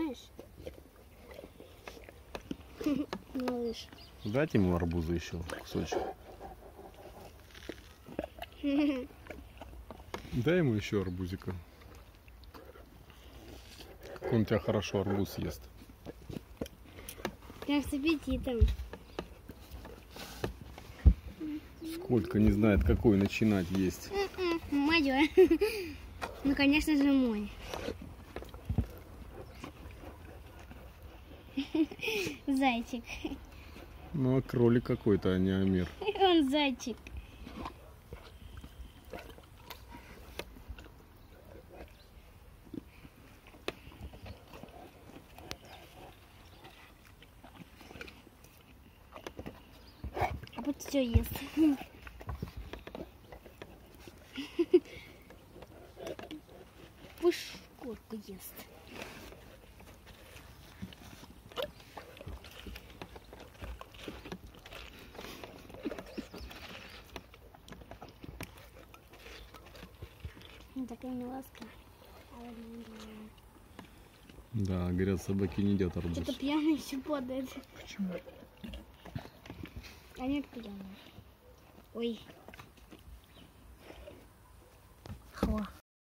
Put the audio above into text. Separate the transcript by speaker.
Speaker 1: знаешь? Малыш.
Speaker 2: Дать ему арбуза еще кусочек. Дай ему еще арбузика. Как он у тебя хорошо арбуз ест.
Speaker 1: Прям с аппетитом.
Speaker 2: Сколько не знает, какой начинать есть.
Speaker 1: Мое. Ну, конечно же, мой. Зайчик.
Speaker 2: Ну, а кролик какой-то, а не Амир.
Speaker 1: Он зайчик. А вот все ест. Пушкурку ест. Такая миласка. Знаю.
Speaker 2: Да, говорят, собаки не едят арбуз.
Speaker 1: Что-то пьяный еще падает.
Speaker 2: Почему?
Speaker 1: А нет пьяный. Ой.
Speaker 3: Хва.